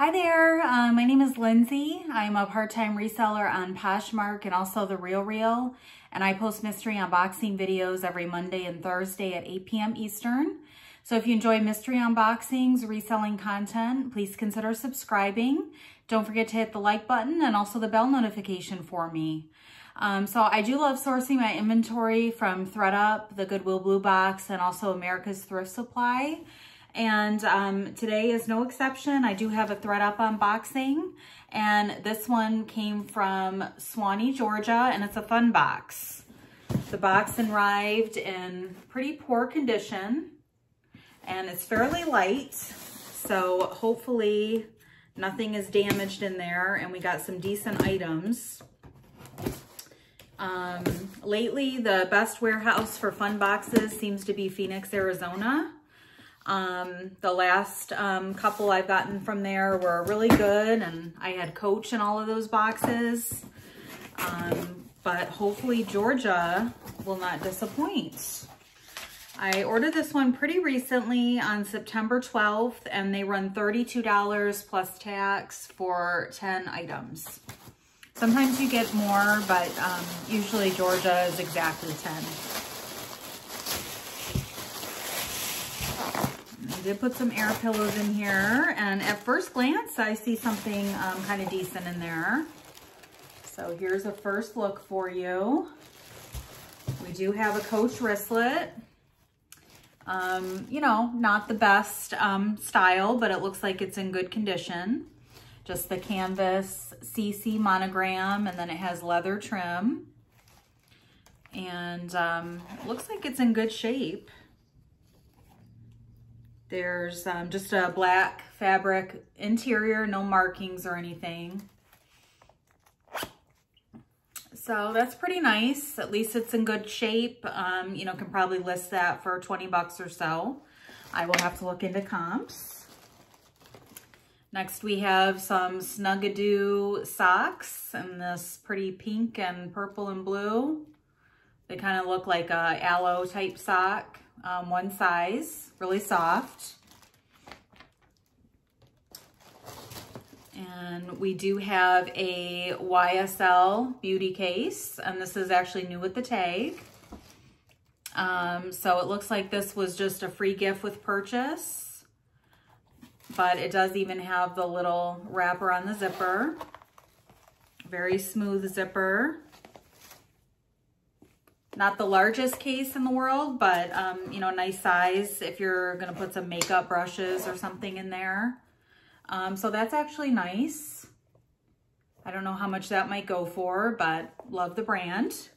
Hi there, uh, my name is Lindsey. I'm a part-time reseller on Poshmark and also The Real Real, and I post mystery unboxing videos every Monday and Thursday at 8 p.m. Eastern. So if you enjoy mystery unboxings, reselling content, please consider subscribing. Don't forget to hit the like button and also the bell notification for me. Um, so I do love sourcing my inventory from thredUP, the Goodwill Blue Box, and also America's Thrift Supply. And um, today is no exception. I do have a thredUP unboxing and this one came from Suwanee, Georgia and it's a fun box. The box arrived in pretty poor condition and it's fairly light. So hopefully nothing is damaged in there and we got some decent items. Um, lately, the best warehouse for fun boxes seems to be Phoenix, Arizona. Um, the last um, couple I've gotten from there were really good and I had Coach in all of those boxes. Um, but hopefully Georgia will not disappoint. I ordered this one pretty recently on September 12th and they run $32 plus tax for 10 items. Sometimes you get more, but um, usually Georgia is exactly 10. Did put some air pillows in here, and at first glance, I see something um, kind of decent in there. So here's a first look for you. We do have a Coach wristlet. Um, you know, not the best um, style, but it looks like it's in good condition. Just the canvas CC monogram, and then it has leather trim. And um, looks like it's in good shape. There's um, just a black fabric interior, no markings or anything. So that's pretty nice. At least it's in good shape. Um, you know, can probably list that for 20 bucks or so. I will have to look into comps. Next we have some Snugadoo socks in this pretty pink and purple and blue. They kind of look like a aloe type sock um, one size, really soft. And we do have a YSL beauty case, and this is actually new with the tag. Um, so it looks like this was just a free gift with purchase, but it does even have the little wrapper on the zipper. Very smooth zipper. Not the largest case in the world, but, um, you know, nice size if you're going to put some makeup brushes or something in there. Um, so that's actually nice. I don't know how much that might go for, but love the brand.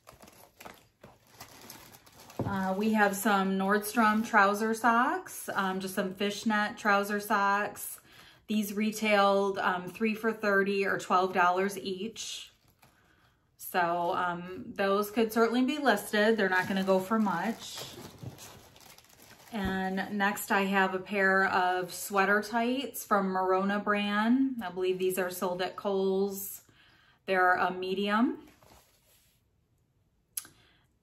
Uh, we have some Nordstrom trouser socks, um, just some fishnet trouser socks. These retailed um, 3 for 30 or $12 each. So um, those could certainly be listed. They're not going to go for much. And next I have a pair of sweater tights from Merona brand. I believe these are sold at Kohl's. They're a medium.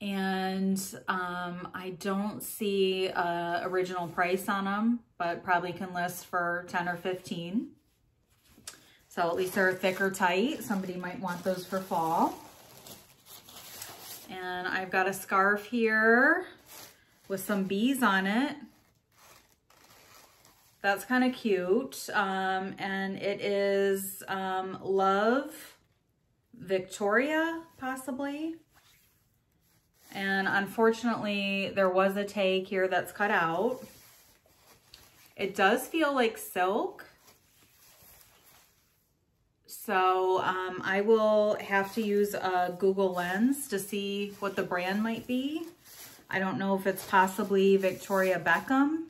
And um, I don't see a original price on them, but probably can list for 10 or 15. So at least they're thicker tight. Somebody might want those for fall. And I've got a scarf here with some bees on it. That's kind of cute. Um, and it is um, Love Victoria, possibly. And unfortunately, there was a tag here that's cut out. It does feel like silk. So um, I will have to use a Google Lens to see what the brand might be. I don't know if it's possibly Victoria Beckham.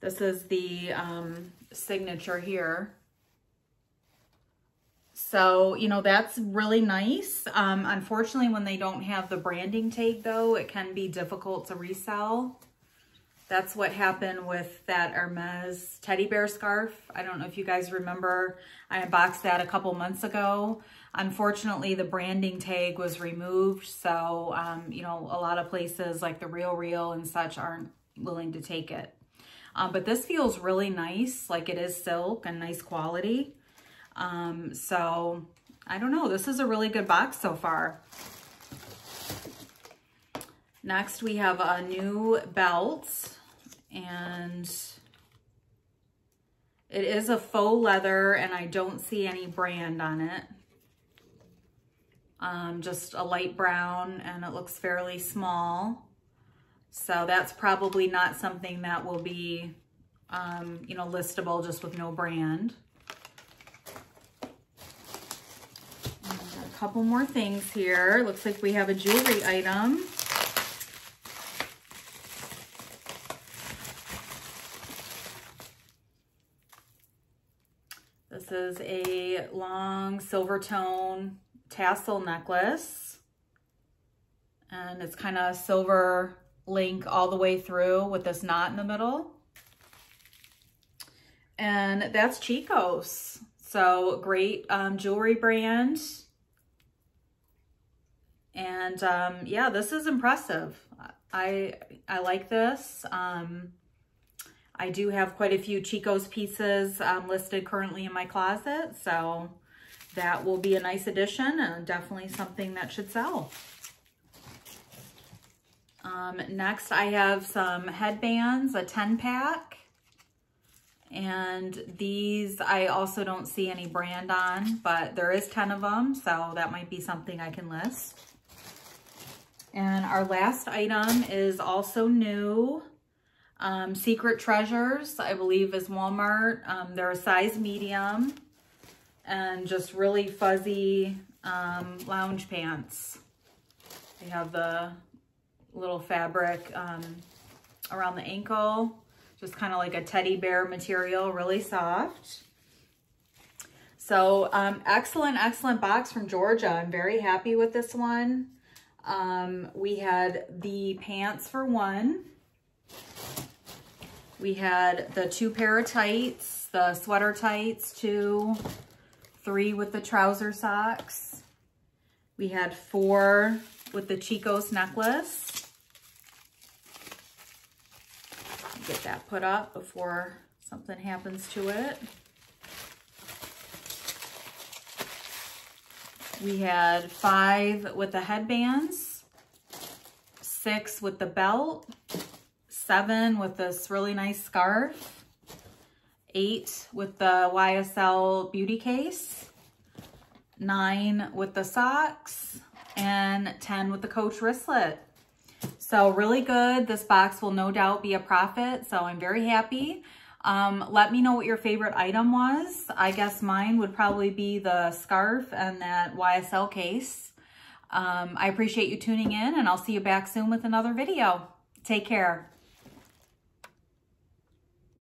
This is the um, signature here. So, you know, that's really nice. Um, unfortunately, when they don't have the branding tag, though, it can be difficult to resell. That's what happened with that Hermes teddy bear scarf. I don't know if you guys remember, I unboxed that a couple months ago. Unfortunately, the branding tag was removed. So, um, you know, a lot of places like the Real Real and such aren't willing to take it. Um, but this feels really nice, like it is silk and nice quality. Um, so I don't know, this is a really good box so far. Next we have a new belt and it is a faux leather and I don't see any brand on it. Um, just a light brown and it looks fairly small. So that's probably not something that will be, um, you know, listable just with no brand. a couple more things here. Looks like we have a jewelry item. This is a long silver tone tassel necklace. And it's kind of silver link all the way through with this knot in the middle. And that's Chico's. So great um, jewelry brand. And um, yeah, this is impressive. I, I like this. Um, I do have quite a few Chico's pieces um, listed currently in my closet. So that will be a nice addition and definitely something that should sell. Um, next, I have some headbands, a 10 pack. And these, I also don't see any brand on, but there is 10 of them, so that might be something I can list. And our last item is also new. Um, Secret Treasures, I believe is Walmart. Um, they're a size medium and just really fuzzy um, lounge pants. They have the little fabric um, around the ankle, just kind of like a teddy bear material, really soft. So um, excellent, excellent box from Georgia. I'm very happy with this one. Um, we had the pants for one. We had the two pair of tights, the sweater tights, two, three with the trouser socks. We had four with the Chico's necklace. Get that put up before something happens to it. We had five with the headbands, six with the belt, seven with this really nice scarf, eight with the YSL beauty case, nine with the socks, and 10 with the Coach wristlet. So really good. This box will no doubt be a profit. So I'm very happy. Um, let me know what your favorite item was. I guess mine would probably be the scarf and that YSL case. Um, I appreciate you tuning in and I'll see you back soon with another video. Take care.